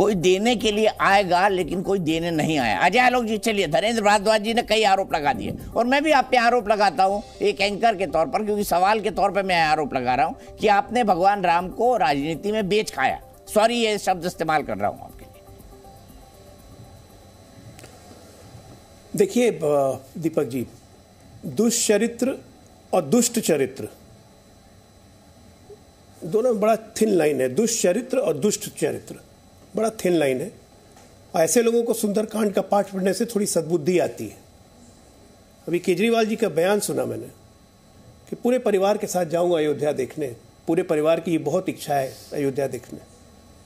कोई देने के लिए आएगा, लेकिन कोई देने नहीं आया। अजय आलोक जी, चलिए, धरेंद्र भारद्वाज जी ने कई आरोप लगा दिए। और मैं भी आप पे आरोप लगाता हूँ, एक एंकर के तौर पर, क्योंकि सवाल के तौर पर मैं आरोप लगा रहा हूँ कि आपने भगवान राम को राजनीति में बेच खाया। सॉरी ये शब्द इस्तेमाल कर रहा हूँ आपके लिए। देखिए दीपक जी, दुष्चरित्र और दुष्ट चरित्र, दोनों बड़ा थिन लाइन है। दुष्चरित्र और दुष्ट चरित्र। बड़ा थिन लाइन है। और ऐसे लोगों को सुंदरकांड का पाठ पढ़ने से थोड़ी सद्बुद्धि आती है। अभी केजरीवाल जी का बयान सुना मैंने कि पूरे परिवार के साथ जाऊँगा अयोध्या देखने। पूरे परिवार की ये बहुत इच्छा है अयोध्या देखने।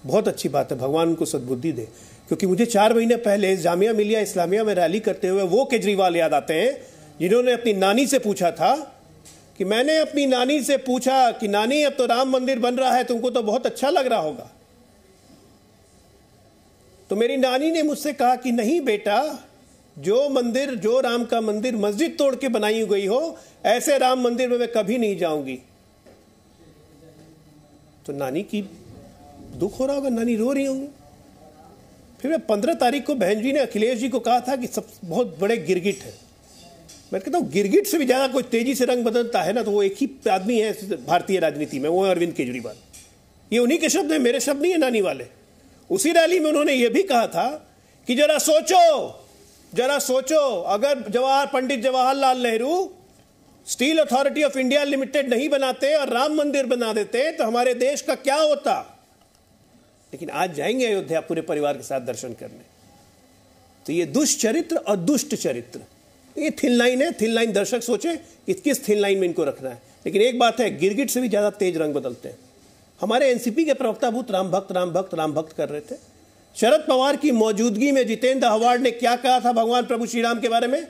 बहुत अच्छी बात है, भगवान उनको सद्बुद्धि दे। क्योंकि मुझे चार महीने पहले जामिया मिलिया इस्लामिया में रैली करते हुए वो केजरीवाल याद आते हैं, जिन्होंने अपनी नानी से पूछा था कि मैंने अपनी नानी से पूछा कि नानी, अब तो राम मंदिर बन रहा है, तुमको तो बहुत अच्छा लग रहा होगा। तो मेरी नानी ने मुझसे कहा कि नहीं बेटा, जो मंदिर, जो राम का मंदिर मस्जिद तोड़ के बनाई गई हो, ऐसे राम मंदिर में मैं कभी नहीं जाऊँगी। तो नानी की दुख हो रहा होगा, नानी रो रही होंगी। फिर मैं पंद्रह तारीख को बहन जी ने, अखिलेश जी को कहा था कि सब बहुत बड़े गिरगिट है। मैं कहता हूँ, गिरगिट से भी ज़्यादा कोई तेज़ी से रंग बदलता है ना तो वो एक ही आदमी है भारतीय राजनीति में, वो अरविंद केजरीवाल। ये उन्हीं के शब्द है, मेरे शब्द नहीं है नानी वाले। उसी रैली में उन्होंने यह भी कहा था कि जरा सोचो जरा सोचो, अगर Jawahar, Pandit Jawaharlal Nehru steel authority of India limited नहीं बनाते और राम मंदिर बना देते तो हमारे देश का क्या होता? लेकिन आज जाएँगे अयोध्या पूरे परिवार के साथ दर्शन करने। तो ये दुष्चरित्र और दुष्ट चरित्र ये थिन लाइन है थिन लाइन दर्शक सोचे कि किस थिन लाइन में इनको रखना है। लेकिन एक बात है, गिरगिट से भी ज़्यादा तेज रंग बदलते हैं। हमारे एनसीपी के प्रवक्ता भूत राम भक्त राम भक्त राम भक्त कर रहे थे। शरद पवार की मौजूदगी में जितेंद्र हवाड़ ने क्या कहा था भगवान प्रभु श्री राम के बारे में?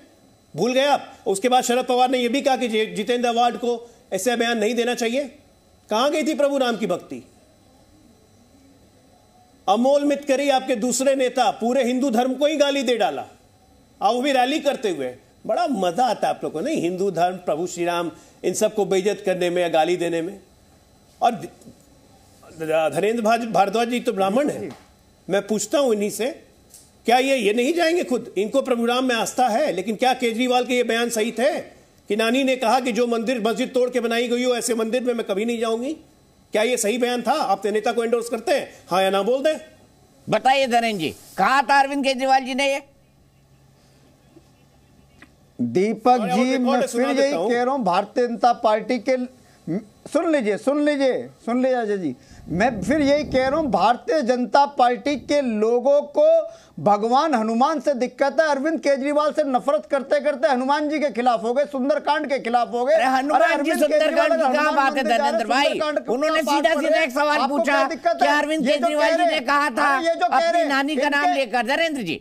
भूल गए आप? उसके बाद शरद पवार ने यह भी कहा कि जितेंद्र अवार्ड को ऐसे बयान नहीं देना चाहिए। कहाँ गई थी प्रभु राम की भक्ति? अमोल मितकरी आपके दूसरे नेता पूरे हिंदू धर्म को ही गाली दे डाला। वो भी रैली करते हुए। बड़ा मज़ा आता है आप लोगों को, नहीं? हिंदू धर्म, प्रभु श्री राम इन सबको बेइज्जत करने में या गाली देने में। और धनेन्द्र भारद्वाज जी तो ब्राह्मण है। मैं पूछता हूँ इन्हीं से क्या ये ये नहीं जाएँगे खुद? इनको प्रभु राम में आस्था है लेकिन क्या केजरीवाल के ये बयान सही थे? कि नानी ने कहा कि जो मंदिर मस्जिद तोड़ के बनाई गई हो ऐसे मंदिर में मैं कभी नहीं जाऊँगी? क्या ये सही बयान था? आप नेता को एंडोर्स करते हैं। हाँ या ना बोल दें? बताइए धरेन्द्र जी कहा था अरविंद केजरीवाल जी ने ये? दीपक जी मैं फिर यही कह रहा हूँ भारतीय जनता पार्टी के सुन लीजिए सुन लीजिए सुन लीजिए अजय जी। मैं फिर यही कह रहा हूँ भारतीय जनता पार्टी के लोगों को भगवान हनुमान से दिक्कत है अरविंद केजरीवाल से नफरत करते करते हनुमान जी के खिलाफ हो गए सुंदरकांड के खिलाफ हो गए। उन्होंने सीधा सीधा एक सवाल पूछा कि अरविंद केजरीवाल जी ने कहा था अपनी नानी का नाम लेकर धरेंद्र जी।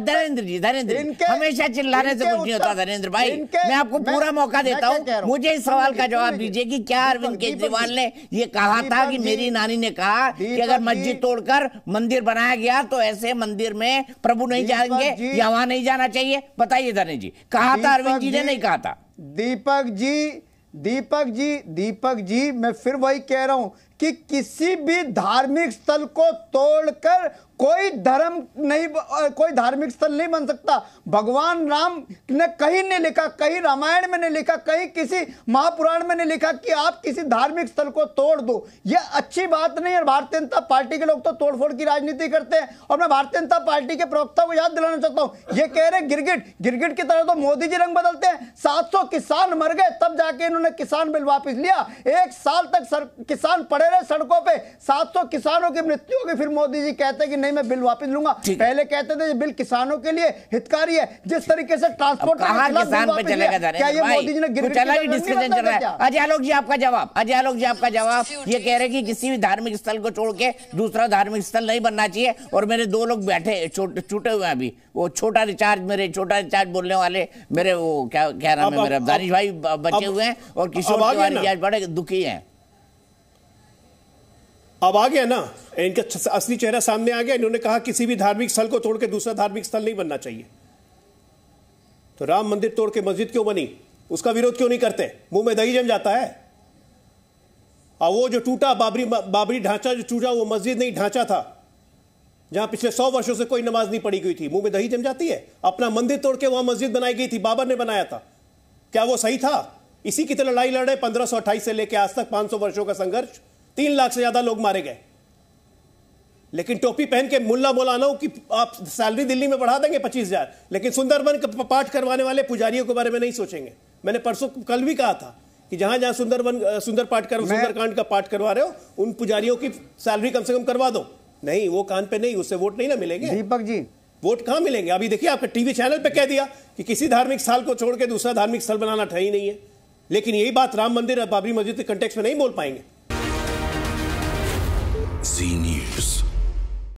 धरेंद्र जी धरेंद्र हमेशा चिल्लाने से कुछ नहीं होता धरेंद्र भाई। मैं आपको पूरा मौका देता हूँ। मुझे इस सवाल का जवाब दीजिए कि क्या अरविंद केजरीवाल ने ये कहा था कि मेरी नानी ने कहा कि अगर मस्जिद तोड़कर मंदिर बनाया गया तो ऐसे मंदिर में प्रभु नहीं जाएँगे या वहाँ नहीं जाना चाहिए। बताइए धनी जी कहा था अरविंद जी ने नहीं कहा था? दीपक जी दीपक जी दीपक जी मैं फिर वही कह रहा हूँ कि किसी भी धार्मिक स्थल को तोड़कर कोई धर्म नहीं कोई धार्मिक स्थल नहीं बन सकता। भगवान राम ने कहीं नहीं लिखा, कहीं रामायण में नहीं लिखा, कहीं किसी महापुराण में नहीं लिखा कि आप किसी धार्मिक स्थल को तोड़ दो। यह अच्छी बात नहीं है भारतीय जनता पार्टी के लोग तो तोड़फोड़ की राजनीति करते हैं। और मैं भारतीय जनता पार्टी के प्रवक्ता को याद दिलाना चाहता हूँ। ये कह रहे गिरगिट गिरगिट की तरह तो मोदी जी रंग बदलते हैं। सात सौ किसान मर गए, तब जाके इन्होंने किसान बिल वापिस लिया। एक साल तक किसान पड़े रहे सड़कों पर सात सौ किसानों की मृत्यु होगी फिर मोदी जी कहते कि नहीं मैं बिल वापस लूँगा। पहले कहते थे बिल किसानों के लिए हितकारी है। जिस तरीके से ट्रांसपोर्ट किसान पे चलेगा क्या ये मोदी जी ने डिस्कशन चल रहा है अजय आलोक जी आपका जवाब अजय आलोक जी आपका जवाब। ये कह रहे कि किसी भी धार्मिक स्थल को छोड़ के दूसरा धार्मिक स्थल नहीं बनना चाहिए और मेरे दो लोग बैठे छूटे हुए हैं अभी। वो छोटा रिचार्ज मेरे छोटा रिचार्ज बोलने वाले मेरे वो क्या क्या नाम है मेरे दानिश भाई बचे हुए हैं और किशोर तिवारी आज बड़े दुखी हैं। अब आ गया ना, इनका असली चेहरा सामने आ गया, इन्होंने कहा किसी भी धार्मिक स्थल को तोड़ के दूसरा धार्मिक स्थल नहीं बनना चाहिए। तो राम मंदिर तोड़ के मस्जिद क्यों बनी? उसका विरोध क्यों नहीं करते? मुँह में दही जम जाता है। और वो जो टूटा बाबरी बाबरी ढांचा जो टूटा, वो मस्जिद नहीं, ढांचा था, जहाँ पिछले सौ वर्षों से कोई नमाज़ नहीं पड़ी गई थी, मुँह में दही जम जाती है? अपना मंदिर तोड़ के वहाँ मस्जिद बनाई गई थी, बाबर ने बनाया था। क्या वो सही था? इसी की तरह लड़ाई लड़े पंद्रह सौ अट्ठाईस से लेकर आज तक पाँच सौ वर्षों का संघर्ष। तीन लाख से ज़्यादा लोग मारे गए। लेकिन टोपी पहन के मुल्ला मौलाना कि आप सैलरी दिल्ली में बढ़ा देंगे पच्चीस हज़ार। लेकिन सुंदरबन का पाठ करवाने वाले पुजारियों के बारे में नहीं सोचेंगे। मैंने परसों कल भी कहा था कि जहाँ जहाँ सुंदरबन सुंदर पाठ कर सुंदरकांड का पाठ करवा रहे हो उन पुजारियों की सैलरी कम से कम करवा दो। नहीं वो कान पे नहीं उससे वोट नहीं ना मिलेंगे। दीपक जी। वोट कहाँ मिलेंगे? अभी देखिए आपका टीवी चैनल पे कह दिया कि किसी धार्मिक स्थल को छोड़ के दूसरा धार्मिक स्थल बनाना ठही नहीं है। लेकिन यही बात राम मंदिर और बाबरी मस्जिद के कंटेक्स में नहीं बोल पाएँगे। Sie